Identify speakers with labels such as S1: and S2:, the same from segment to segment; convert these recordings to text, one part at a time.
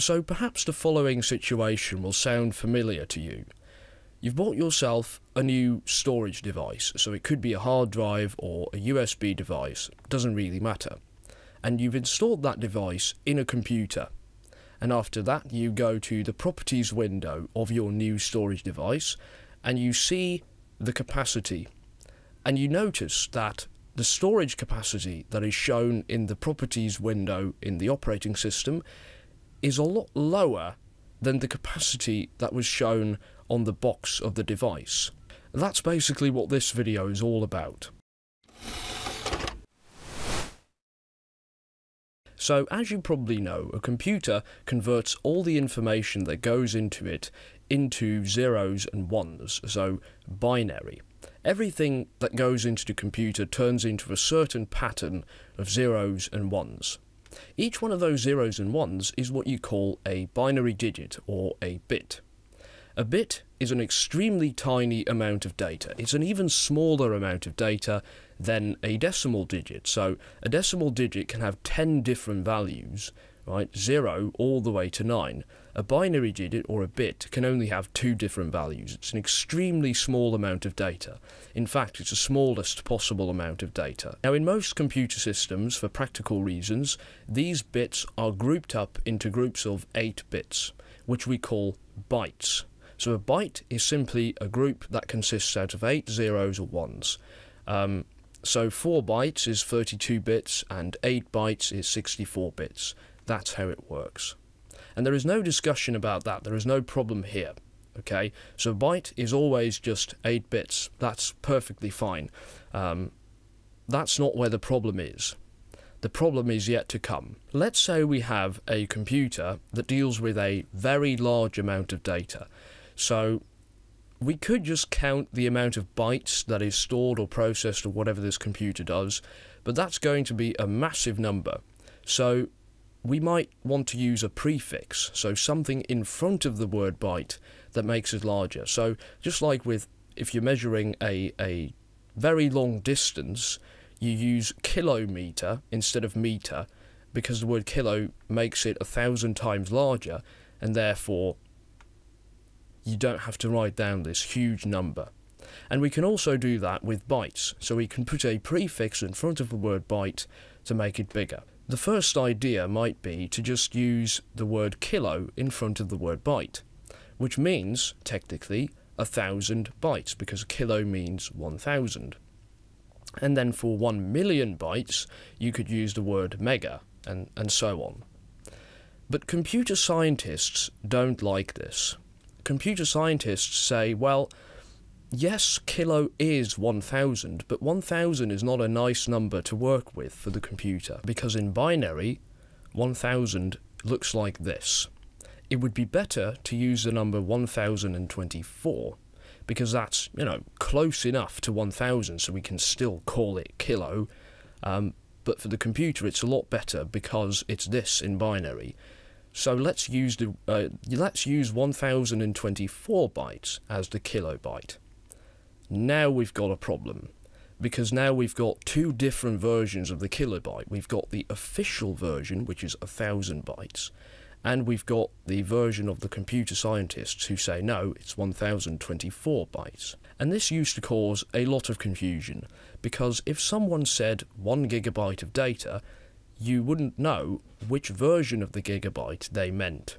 S1: So perhaps the following situation will sound familiar to you. You've bought yourself a new storage device, so it could be a hard drive or a USB device, doesn't really matter. And you've installed that device in a computer. And after that, you go to the properties window of your new storage device and you see the capacity. And you notice that the storage capacity that is shown in the properties window in the operating system is a lot lower than the capacity that was shown on the box of the device. That's basically what this video is all about. So, as you probably know, a computer converts all the information that goes into it into zeros and ones, so binary. Everything that goes into the computer turns into a certain pattern of zeros and ones. Each one of those zeros and ones is what you call a binary digit or a bit. A bit is an extremely tiny amount of data. It's an even smaller amount of data than a decimal digit. So a decimal digit can have 10 different values, right? 0 all the way to 9. A binary digit or a bit can only have two different values. It's an extremely small amount of data. In fact, it's the smallest possible amount of data. Now, in most computer systems, for practical reasons, these bits are grouped up into groups of 8 bits, which we call bytes. So a byte is simply a group that consists out of 8 zeros or ones. Um, so 4 bytes is 32 bits and 8 bytes is 64 bits. That's how it works. And there is no discussion about that. There is no problem here. Okay, so byte is always just 8 bits. That's perfectly fine. Um, that's not where the problem is. The problem is yet to come. Let's say we have a computer that deals with a very large amount of data. So we could just count the amount of bytes that is stored or processed or whatever this computer does, but that's going to be a massive number. So we might want to use a prefix, so something in front of the word byte that makes it larger. So just like with if you're measuring a, a very long distance, you use kilometer instead of meter because the word kilo makes it a thousand times larger and therefore you don't have to write down this huge number. And we can also do that with bytes, so we can put a prefix in front of the word byte to make it bigger. The first idea might be to just use the word kilo in front of the word byte, which means, technically, a thousand bytes, because kilo means 1000. And then for 1 million bytes, you could use the word mega, and, and so on. But computer scientists don't like this computer scientists say, well, yes, kilo is 1000, but 1000 is not a nice number to work with for the computer, because in binary, 1000 looks like this. It would be better to use the number 1024, because that's, you know, close enough to 1000 so we can still call it kilo, um, but for the computer it's a lot better because it's this in binary. So let's use the uh, let's use 1024 bytes as the kilobyte. Now we've got a problem because now we've got two different versions of the kilobyte. We've got the official version, which is a thousand bytes, and we've got the version of the computer scientists who say no, it's 1024 bytes. And this used to cause a lot of confusion because if someone said one gigabyte of data, you wouldn't know which version of the gigabyte they meant.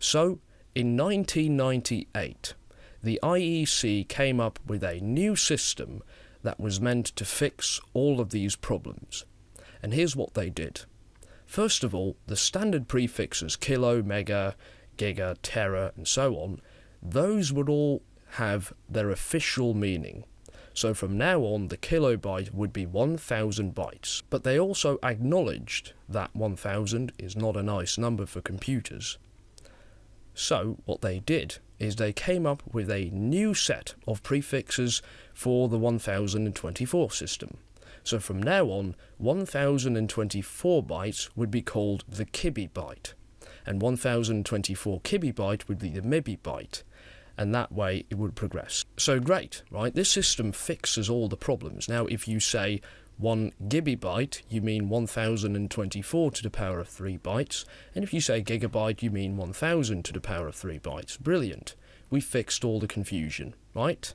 S1: So, in 1998, the IEC came up with a new system that was meant to fix all of these problems. And here's what they did. First of all, the standard prefixes kilo, mega, giga, tera, and so on, those would all have their official meaning. So from now on, the kilobyte would be 1000 bytes. But they also acknowledged that 1000 is not a nice number for computers. So what they did is they came up with a new set of prefixes for the 1024 system. So from now on, 1024 bytes would be called the kibibyte, and 1024 kibibyte would be the mebibyte, and that way it would progress. So great, right? This system fixes all the problems. Now, if you say 1 gibibyte, you mean 1024 to the power of 3 bytes, and if you say gigabyte, you mean 1000 to the power of 3 bytes. Brilliant. We fixed all the confusion, right?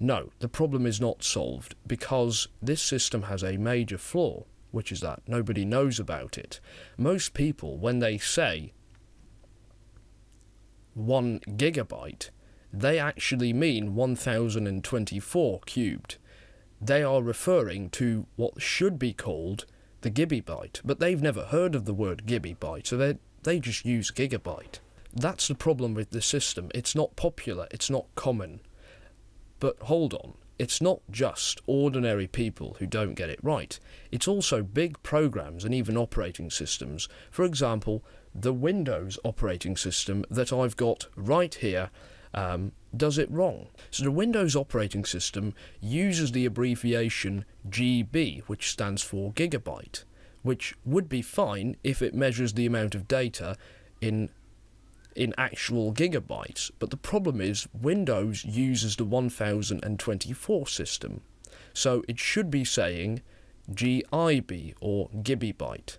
S1: No, the problem is not solved because this system has a major flaw, which is that nobody knows about it. Most people, when they say 1 gigabyte, they actually mean 1024 cubed. They are referring to what should be called the gibibyte, but they've never heard of the word gibibyte, so they they just use gigabyte. That's the problem with the system. It's not popular, it's not common. But hold on, it's not just ordinary people who don't get it right. It's also big programs and even operating systems. For example, the Windows operating system that I've got right here um, does it wrong. So the Windows operating system uses the abbreviation GB, which stands for gigabyte, which would be fine if it measures the amount of data in in actual gigabytes, but the problem is Windows uses the 1024 system, so it should be saying GIB or gibibyte.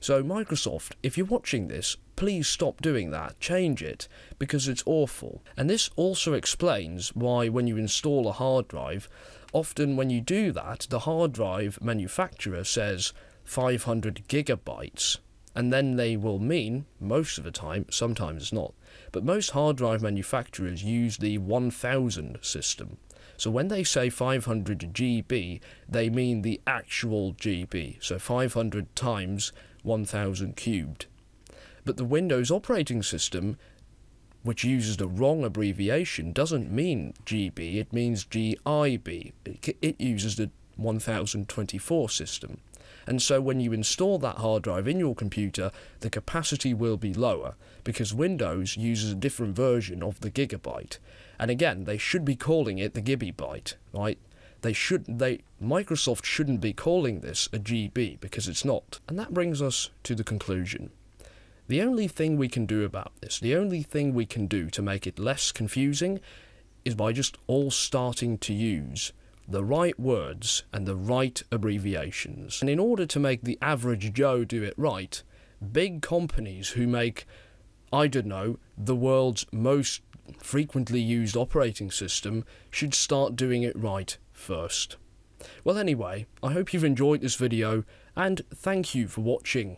S1: So Microsoft, if you're watching this, please stop doing that, change it, because it's awful. And this also explains why when you install a hard drive, often when you do that, the hard drive manufacturer says 500 gigabytes, and then they will mean, most of the time, sometimes it's not, but most hard drive manufacturers use the 1000 system. So when they say 500 GB, they mean the actual GB, so 500 times 1000 cubed. But the Windows operating system, which uses the wrong abbreviation, doesn't mean GB, it means GIB. It uses the 1024 system. And so when you install that hard drive in your computer, the capacity will be lower because Windows uses a different version of the gigabyte. And again, they should be calling it the gibibyte, right? They should they Microsoft shouldn't be calling this a GB because it's not. And that brings us to the conclusion. The only thing we can do about this, the only thing we can do to make it less confusing is by just all starting to use the right words and the right abbreviations. And in order to make the average Joe do it right, big companies who make, I don't know, the world's most frequently used operating system should start doing it right first. Well anyway, I hope you've enjoyed this video and thank you for watching.